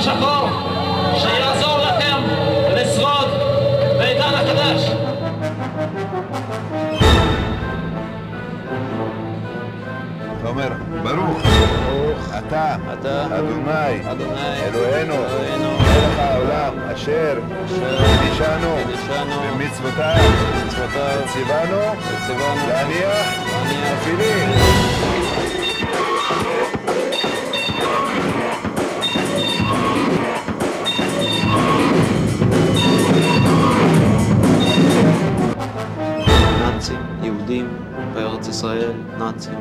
השחור שיעזור לכם לשרוד בעידן החדש. אתה אומר, ברוך, אתה, אדוני, אדוני, אלוהינו, מלך העולם, אשר קידשנו במצוותיו, ציוונו להניח. תפילין. נאצים, יהודים בארץ ישראל, נאצים.